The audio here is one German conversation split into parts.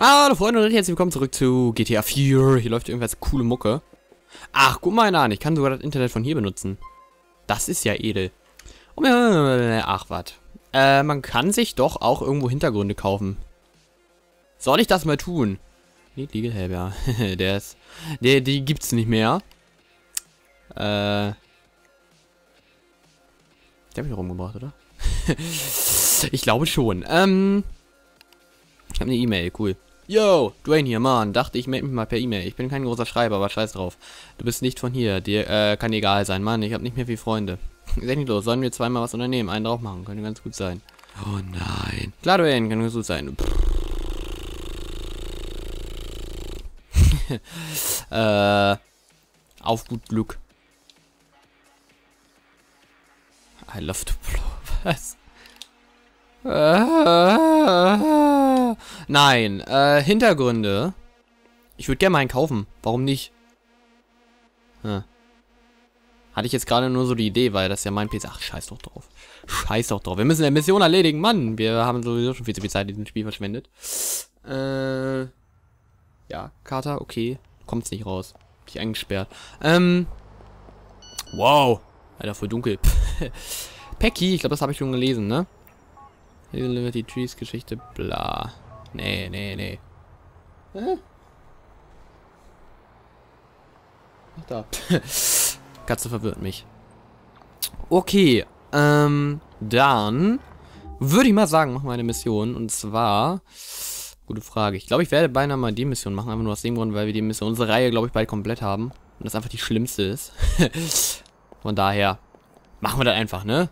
Hallo Freunde und herzlich willkommen zurück zu GTA 4. Hier läuft irgendwas coole Mucke. Ach, guck mal an, ich kann sogar das Internet von hier benutzen. Das ist ja edel. Ach, was. Äh, man kann sich doch auch irgendwo Hintergründe kaufen. Soll ich das mal tun? Niedliche Helber. der ist... Der, die gibt's nicht mehr. Äh... Der hab ich rumgebracht, oder? ich glaube schon. Ähm... Ich habe eine E-Mail, cool. Yo, Dwayne hier, Mann. Dachte, ich melde mich mal per E-Mail. Ich bin kein großer Schreiber, aber scheiß drauf. Du bist nicht von hier. Dir äh, kann egal sein, Mann. Ich habe nicht mehr viel Freunde. Ist echt nicht los. Sollen wir zweimal was unternehmen? Einen drauf machen. Könnte ganz gut sein. Oh nein. Klar, Dwayne, kann ganz gut sein. äh, auf gut Glück. I love to blow. Was? Nein, äh, Hintergründe. Ich würde gerne mal einen kaufen. Warum nicht? Hm. Hatte ich jetzt gerade nur so die Idee, weil das ja mein PC... Ach, scheiß doch drauf. Scheiß doch drauf. Wir müssen eine Mission erledigen. Mann, wir haben sowieso schon viel zu viel Zeit in diesem Spiel verschwendet. Äh... Ja, Kater, okay. Kommt's nicht raus. Hab ich eingesperrt. Ähm... Wow. Alter, voll dunkel. Pecky, ich glaube, das habe ich schon gelesen, ne? Liberty Trees Geschichte, bla. Nee, nee, nee. Hä? Ach da. Katze verwirrt mich. Okay, ähm, dann würde ich mal sagen, machen wir eine Mission. Und zwar, gute Frage. Ich glaube, ich werde beinahe mal die Mission machen, einfach nur aus dem Grund, weil wir die Mission, unsere Reihe, glaube ich, bald komplett haben. Und das einfach die schlimmste ist. Von daher, machen wir das einfach, ne?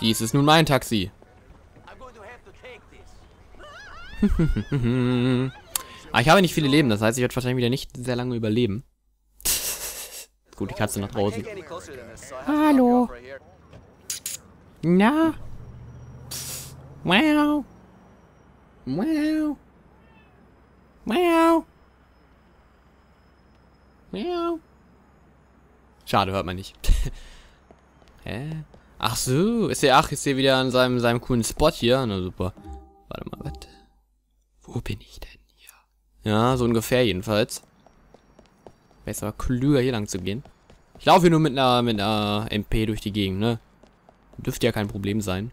Dies ist nun mein Taxi. Aber ich habe nicht viele Leben, das heißt, ich werde wahrscheinlich wieder nicht sehr lange überleben. Gut, die Katze nach draußen. Hallo. Na? Wow. Wow. Wow. Wow. Schade, hört man nicht. Hä? Ach so, ist er, ach, ist er wieder an seinem, seinem coolen Spot hier? Na super. Warte mal, was? Wo bin ich denn hier? Ja, so ungefähr jedenfalls. Besser klüger hier lang zu gehen. Ich laufe hier nur mit einer, mit einer MP durch die Gegend, ne? Dürfte ja kein Problem sein.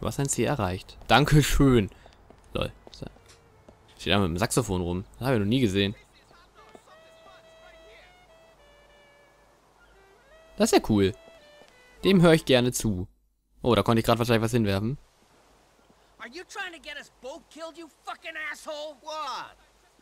Du hast ein Ziel erreicht. Dankeschön. Lol. Steht da mit dem Saxophon rum. Das habe ich noch nie gesehen. Das ist ja cool. Dem höre ich gerne zu. Oh, da konnte ich gerade wahrscheinlich was hinwerfen. Are you trying to get us both killed, you fucking asshole? What?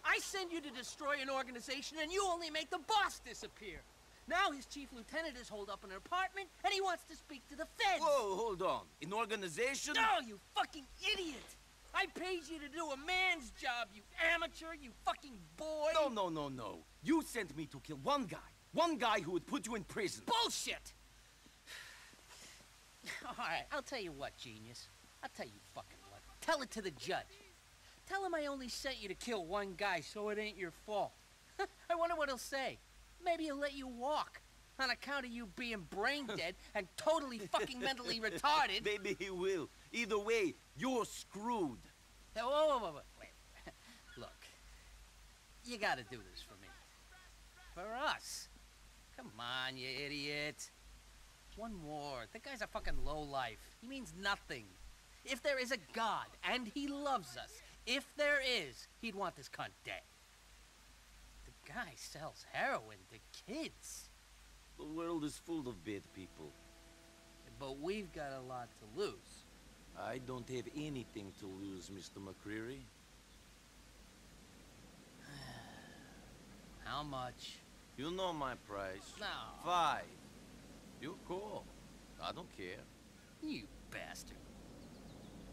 I send you to destroy an organization and you only make the boss disappear. Now his chief lieutenant is holed up in an apartment and he wants to speak to the feds. Whoa, hold on. An organization? No, you fucking idiot! I paid you to do a man's job, you amateur, you fucking boy! No, no, no, no. You sent me to kill one guy. One guy who would put you in prison. Bullshit! Alright, I'll tell you what, genius. I'll tell you fucking what. Tell it to the judge. Tell him I only sent you to kill one guy, so it ain't your fault. I wonder what he'll say. Maybe he'll let you walk. On account of you being brain dead and totally fucking mentally retarded. Maybe he will. Either way, you're screwed. Whoa, whoa, whoa, whoa, wait. Look, you gotta do this for me. For us. Come on, you idiot. One more. The guy's a fucking lowlife. He means nothing. If there is a God, and he loves us, if there is, he'd want this cunt dead. The guy sells heroin to kids. The world is full of bad people. But we've got a lot to lose. I don't have anything to lose, Mr. McCreary. How much? You know my price. No. Five. You call. I don't care. You bastard.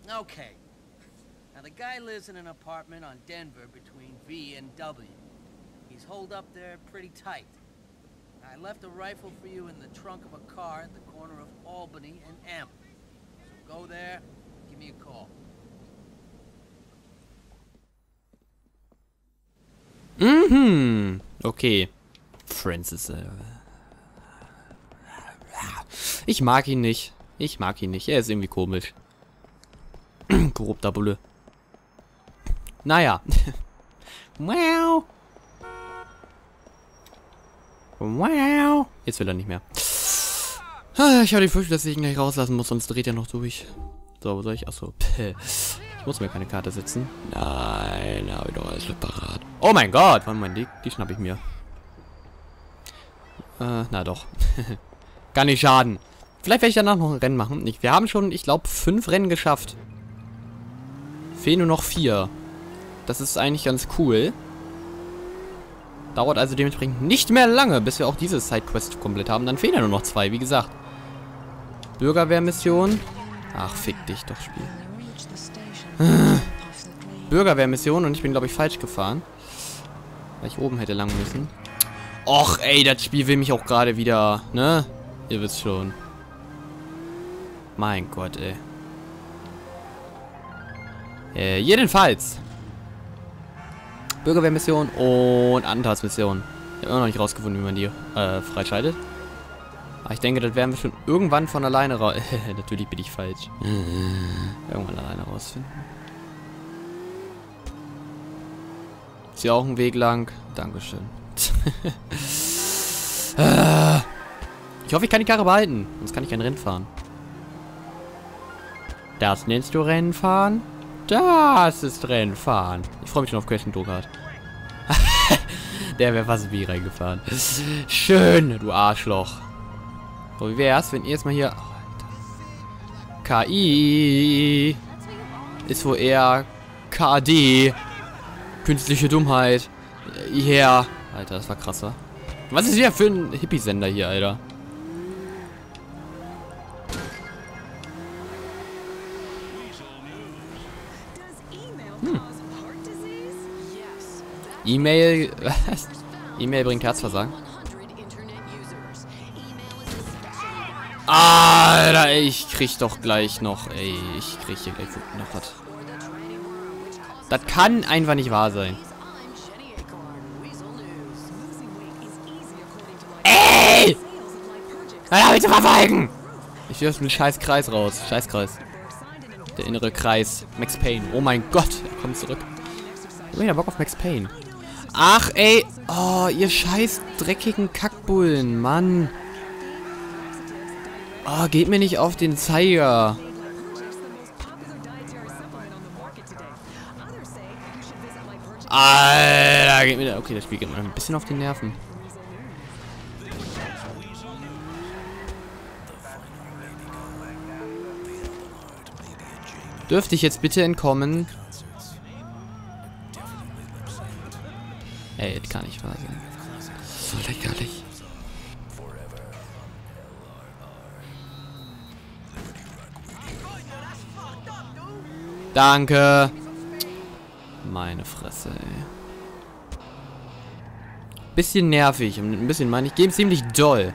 Okay. Now the guy lives in an apartment on Denver between V and W. He's holed up there pretty tight. I left a rifle for you in the trunk of a car at the corner of Albany and M. So go there, give me a call. Mhm. Okay. Francis, äh, Ich mag ihn nicht. Ich mag ihn nicht. Er ist irgendwie komisch. Korrupter Bulle. Naja. wow. Wow. Jetzt will er nicht mehr. Ah, Ich habe die Fürchtung, dass ich ihn gleich rauslassen muss, sonst dreht er noch durch. So, wo soll ich? Achso. Ich muss mir keine Karte setzen. Nein, habe ich doch alles parat. Oh mein Gott, wann mein die, die schnapp ich mir. Äh, na doch. Kann nicht schaden. Vielleicht werde ich danach noch ein Rennen machen. Ich, wir haben schon, ich glaube, fünf Rennen geschafft. Fehlen nur noch vier. Das ist eigentlich ganz cool. Dauert also dementsprechend nicht mehr lange, bis wir auch diese Sidequest komplett haben. Dann fehlen ja nur noch zwei, wie gesagt. Bürgerwehrmission. Ach, fick dich doch, Spiel. Bürgerwehrmission und ich bin, glaube ich, falsch gefahren. Weil ich oben hätte lang müssen. Och, ey, das Spiel will mich auch gerade wieder, ne? Ihr wisst schon. Mein Gott, ey. Äh, jedenfalls. Bürgerwehrmission und Attentatsmission. Ich habe immer noch nicht rausgefunden, wie man die äh, freischaltet. Aber ich denke, das werden wir schon irgendwann von alleine raus... Natürlich bin ich falsch. irgendwann alleine rausfinden. Ist hier auch ein Weg lang? Dankeschön. Ich hoffe, ich kann die Karre behalten. Sonst kann ich kein Rennen fahren. Das nennst du Rennen fahren? Das ist Rennen fahren. Ich freue mich schon auf Question Druckart. Der wäre fast wie reingefahren. Schön, du Arschloch. So, wie wär's, wenn ihr jetzt mal hier... Oh, KI ist wohl eher KD. Künstliche Dummheit. Ja. Yeah. Alter, das war krasser. Was ist hier für ein Hippie-Sender hier, Alter? Hm. E-Mail... Was? E-Mail bringt Herzversagen? Alter, ich krieg doch gleich noch... Ey, ich krieg hier gleich noch was. Das kann einfach nicht wahr sein. Ey! Hör zu verfolgen! Ich aus dem scheiß Kreis raus. Scheiß Kreis. Der innere Kreis. Max Payne. Oh mein Gott, er kommt zurück. Ich hab Bock auf Max Payne. Ach, ey. Oh, ihr scheiß dreckigen Kackbullen. Mann. Oh, geht mir nicht auf den Zeiger. Alter, geht mir... Okay, das Spiel geht mir ein bisschen auf die Nerven. Dürfte ich jetzt bitte entkommen? Ey, das kann nicht wahr sein. So lächerlich. Danke. Meine Fresse, ey. Bisschen nervig. Ein bisschen meine ich, gebe ziemlich doll.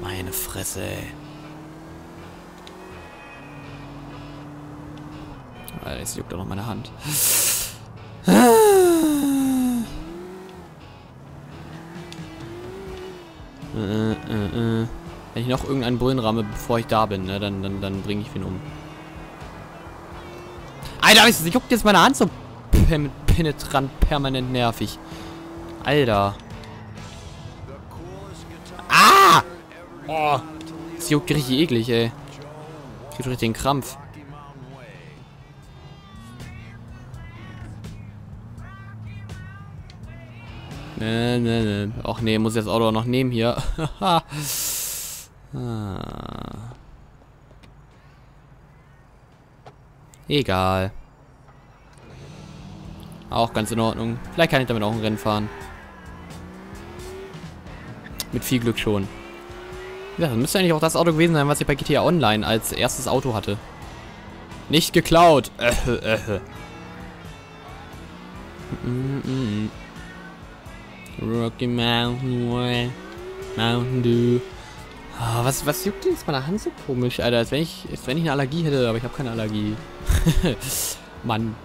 Meine Fresse, ey. Alter, jetzt juckt doch noch meine Hand. Äh, äh, äh. Wenn ich noch irgendeinen Bullen ramme, bevor ich da bin, ne, dann, dann, dann bringe ich ihn um. Alter, es juckt jetzt meine Hand so penetrant, permanent nervig. Alter. Ah! Oh. Das juckt richtig eklig, ey. Ich krieg richtig den Krampf. Ne, ne, ne. Och nee, muss ich das Auto auch noch nehmen hier. ah. Egal. Auch ganz in Ordnung. Vielleicht kann ich damit auch ein Rennen fahren. Mit viel Glück schon. Ja, das müsste eigentlich auch das Auto gewesen sein, was ich bei GTA Online als erstes Auto hatte. Nicht geklaut. Äh. Mm -mm. Rocky Mountain Way, Mountain Dew. Oh, was, was juckt denn jetzt meine Hand so komisch, Alter? Als wenn ich, als wenn ich eine Allergie hätte, aber ich habe keine Allergie. Mann.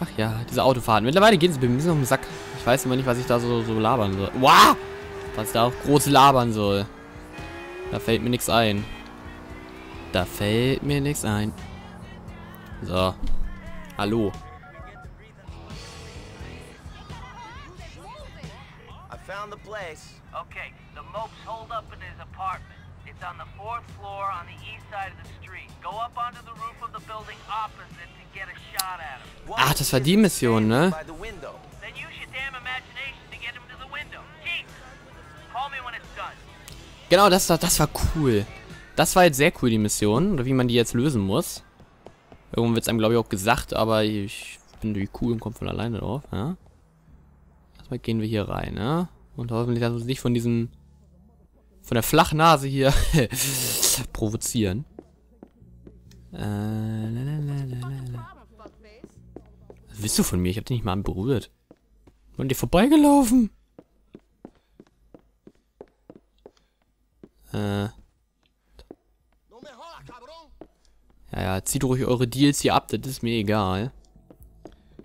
Ach ja, diese Autofahrten. Mittlerweile gehen sie ein bisschen auf den Sack. Ich weiß immer nicht, was ich da so, so labern soll. Wow! Was ich da auch groß labern soll. Da fällt mir nichts ein. Da fällt mir nichts ein. So. Hallo. I found the place. Okay, the mope's holed up in his apartment. It's on the fourth floor on the east side of the street. Go up onto the roof of the building opposite to get a shot at him. Don't das war die Mission, ne? Genau, das war, das war cool. Das war jetzt sehr cool, die Mission. Oder wie man die jetzt lösen muss. Irgendwann wird es einem, glaube ich, auch gesagt, aber ich bin natürlich cool und komme von alleine drauf, ja. Erstmal gehen wir hier rein, ja. Und hoffentlich lassen wir uns nicht von diesem... Von der Flachnase hier provozieren. Äh. Was willst du von mir? Ich hab dich nicht mal berührt. An dir vorbeigelaufen. Äh. Ja, ja, zieht ruhig eure Deals hier ab, das ist mir egal.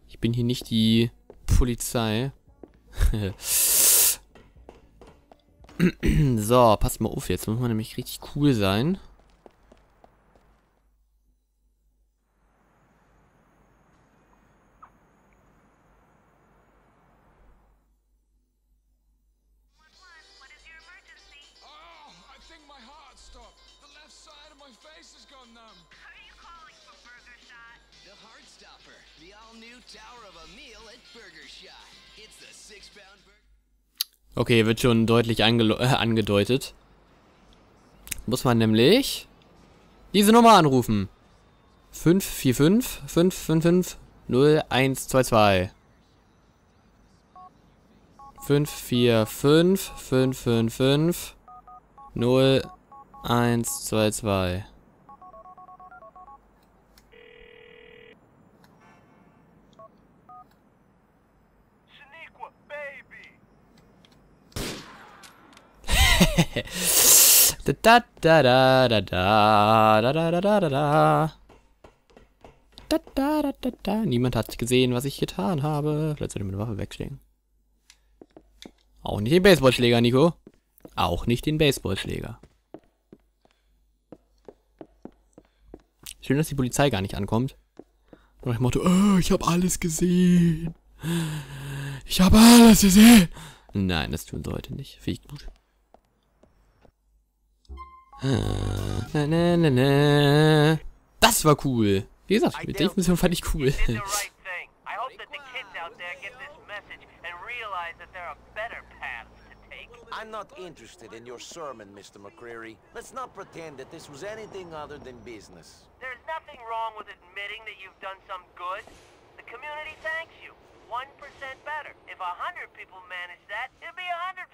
Ich bin hier nicht die Polizei. so, passt mal auf, jetzt muss man nämlich richtig cool sein. Okay, wird schon deutlich äh, angedeutet. Muss man nämlich diese Nummer anrufen. 545 555 0122. 545 555 0122. Da da da da da da da da da da da. Da da da da da. Niemand hat gesehen, was ich getan habe. Vielleicht sollte ich meine Waffe wegstecken. Auch nicht den Baseballschläger, Nico. Auch nicht den Baseballschläger. Schön, dass die Polizei gar nicht ankommt. Und ich Motto, oh, ich habe alles gesehen. Ich habe alles gesehen. Nein, das tun sie heute nicht. Finde ich gut. Das war cool. Wie gesagt, mit der Mission fand ich cool. I'm not interested in your sermon, Mr. McCreary. Let's not pretend that this was anything other than business. There's nothing wrong with admitting that you've done some good. The community thanks you. 1% better. If a 100 people manage that, it'll be a 100%.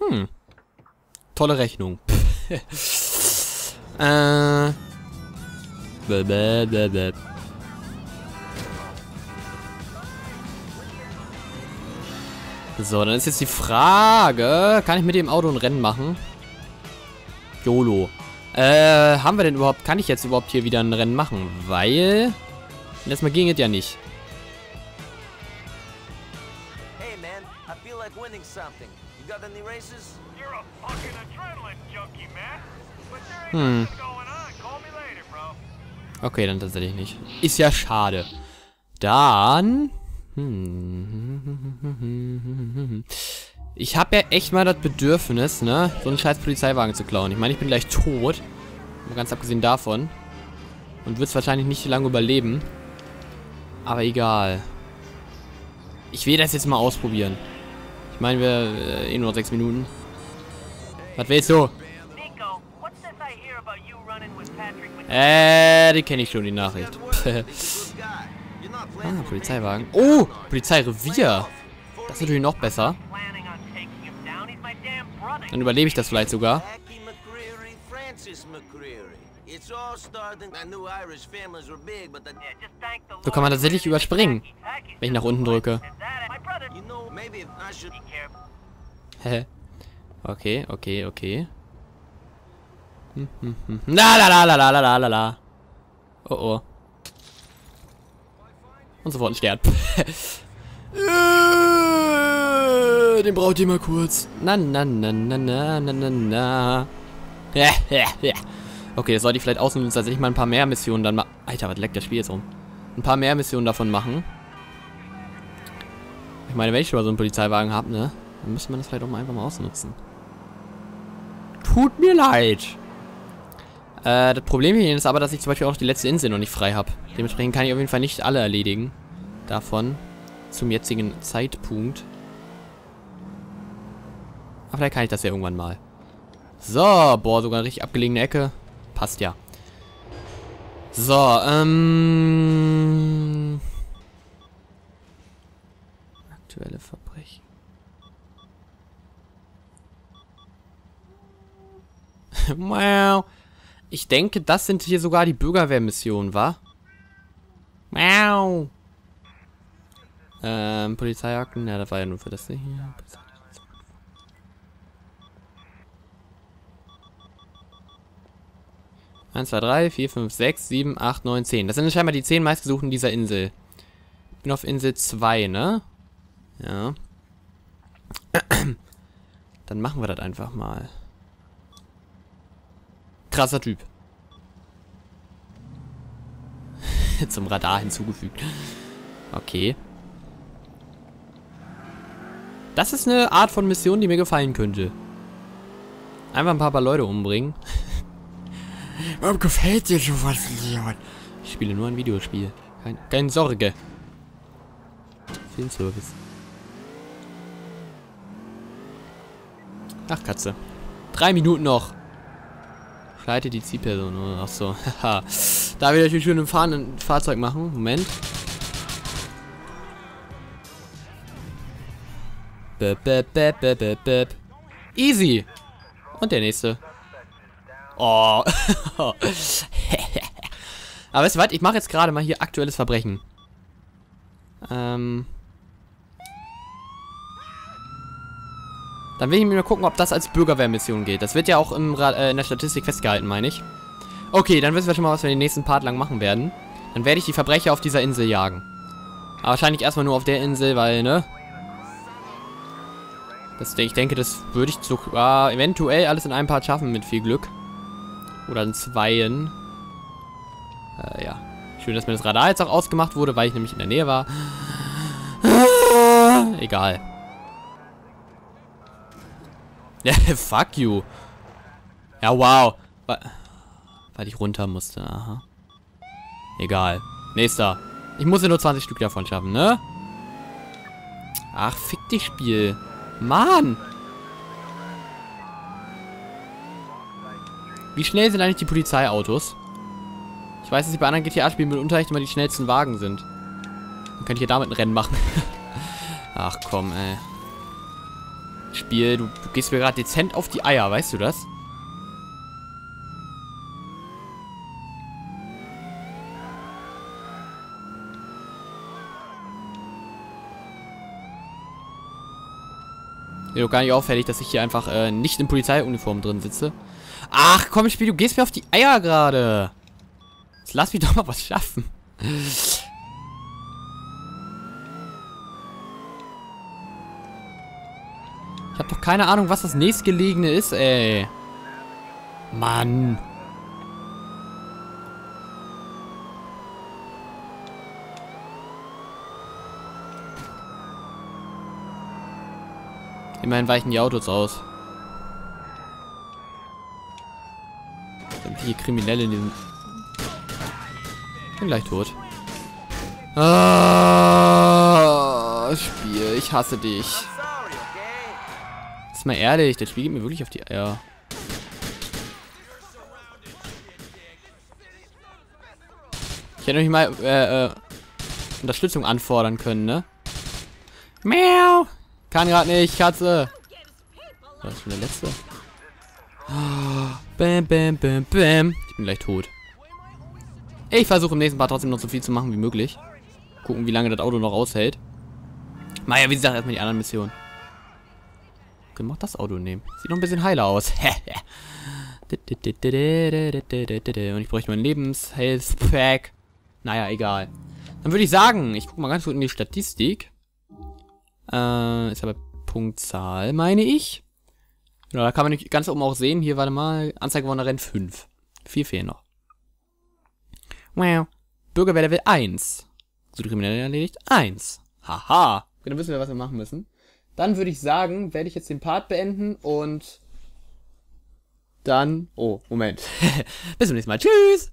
Hm. Tolle Rechnung. äh. Bäh, bäh, bäh, bäh. So, dann ist jetzt die Frage, kann ich mit dem Auto ein Rennen machen? YOLO. Äh, haben wir denn überhaupt, kann ich jetzt überhaupt hier wieder ein Rennen machen? Weil, letztes Mal ging es ja nicht. Hey, man, I feel like winning something. You got any races? Hm. Okay, dann tatsächlich nicht. Ist ja schade. Dann... Hm. Ich habe ja echt mal das Bedürfnis, ne, so einen scheiß Polizeiwagen zu klauen. Ich meine, ich bin gleich tot. Ganz abgesehen davon. Und wird es wahrscheinlich nicht lange überleben. Aber egal. Ich will das jetzt mal ausprobieren. Ich meine, wir äh, eh nur sechs Minuten. Was willst du? Äh, die kenne ich schon, die Nachricht. ah, Polizeiwagen. Oh, Polizeirevier. Das ist natürlich noch besser. Dann überlebe ich das vielleicht sogar. So kann man tatsächlich überspringen, wenn ich nach unten drücke. Hä? Okay, okay, okay. Hm, hm, hm. La la la la la la la la la. Oh oh. Und sofort ein Stern. Den braucht ihr mal kurz. Na, na, na, na, na, na, na, na. Ja, ja, ja. Okay, das sollte ich vielleicht ausnutzen, dass ich mal ein paar mehr Missionen dann mal... Alter, was leckt das Spiel jetzt um? Ein paar mehr Missionen davon machen. Ich meine, wenn ich schon mal so einen Polizeiwagen habe, ne? Dann müsste man das vielleicht auch mal einfach mal ausnutzen. Tut mir leid. Äh, das Problem hier ist aber, dass ich zum Beispiel auch die letzte Insel noch nicht frei habe. Dementsprechend kann ich auf jeden Fall nicht alle erledigen. Davon. Zum jetzigen Zeitpunkt. Aber vielleicht kann ich das ja irgendwann mal. So, boah, sogar eine richtig abgelegene Ecke. Passt ja. So, ähm... Aktuelle Verbrechen. wow. Ich denke, das sind hier sogar die Bürgerwehrmissionen, wa? Wow. Ähm, Polizeiakten, ja, das war ja nur für das hier. 1, 2, 3, 4, 5, 6, 7, 8, 9, 10. Das sind scheinbar die 10 meistgesuchten dieser Insel. Ich bin auf Insel 2, ne? Ja. Dann machen wir das einfach mal. Krasser Typ. Zum Radar hinzugefügt. Okay. Das ist eine Art von Mission, die mir gefallen könnte. Einfach ein paar Leute umbringen. Warum gefällt dir sowas, Leon? Ich spiele nur ein Videospiel. Kein, keine Sorge. Filmservice. Ach, Katze. Drei Minuten noch. Schleite die Zielperson. Ach so. Haha. da will ich schön im Fahren ein Fahrzeug machen. Moment. Bip, bip, bip, bip, bip, bip. Easy. Und der nächste. Oh. Aber weißt du was? Ich mache jetzt gerade mal hier aktuelles Verbrechen. Ähm. Dann will ich mir mal gucken, ob das als Bürgerwehrmission geht. Das wird ja auch im, äh, in der Statistik festgehalten, meine ich. Okay, dann wissen wir schon mal, was wir den nächsten Part lang machen werden. Dann werde ich die Verbrecher auf dieser Insel jagen. Aber wahrscheinlich erstmal nur auf der Insel, weil, ne? Das, ich denke, das würde ich sogar eventuell alles in einem Part schaffen mit viel Glück. Oder in zweien. Äh, ja. Schön, dass mir das Radar jetzt auch ausgemacht wurde, weil ich nämlich in der Nähe war. Egal. Ja, fuck you. Ja, wow. Weil ich runter musste, aha. Egal. Nächster. Ich muss ja nur 20 Stück davon schaffen, ne? Ach, fick dich, Spiel. Mann! Wie schnell sind eigentlich die Polizeiautos? Ich weiß, dass sie bei anderen GTA-Spielen mitunter echt immer die schnellsten Wagen sind. Dann könnte ich hier damit ein Rennen machen. Ach komm, ey. Spiel, du, du gehst mir gerade dezent auf die Eier, weißt du das? Mir doch gar nicht auffällig, dass ich hier einfach äh, nicht in Polizeiuniform drin sitze. Ach, komm, Spiel, du gehst mir auf die Eier gerade. Jetzt lass mich doch mal was schaffen. Ich hab doch keine Ahnung, was das nächstgelegene ist, ey. Mann. Immerhin weichen die Autos aus. Sämtliche Kriminelle in diesem... Bin gleich tot. Ah, Spiel, ich hasse dich. Mal ehrlich, das Spiel geht mir wirklich auf die Eier. Ich hätte nämlich mal äh, äh, Unterstützung anfordern können, ne? Miau! Kann gerade nicht, Katze. Das ist schon der letzte. Bam, bam, bam, bam. Ich bin gleich tot. Ich versuche im nächsten Part trotzdem noch so viel zu machen wie möglich. Gucken, wie lange das Auto noch aushält. Naja, wie gesagt, erstmal die anderen Missionen. Können wir auch das Auto nehmen. Sieht noch ein bisschen heiler aus. Und ich bräuchte mein Lebens-Health-Pack. Naja, egal. Dann würde ich sagen, ich gucke mal ganz kurz in die Statistik. Äh, ist aber Punktzahl, meine ich. Ja, da kann man ganz oben auch sehen. Hier, warte mal, Anzeige gewonnen Rennen 5. Vier fehlen noch. Wow. Bürgerwehr Level 1. So die Kriminelle erledigt. 1. Haha. Dann wissen wir, was wir machen müssen. Dann würde ich sagen, werde ich jetzt den Part beenden und dann... Oh, Moment. Bis zum nächsten Mal. Tschüss.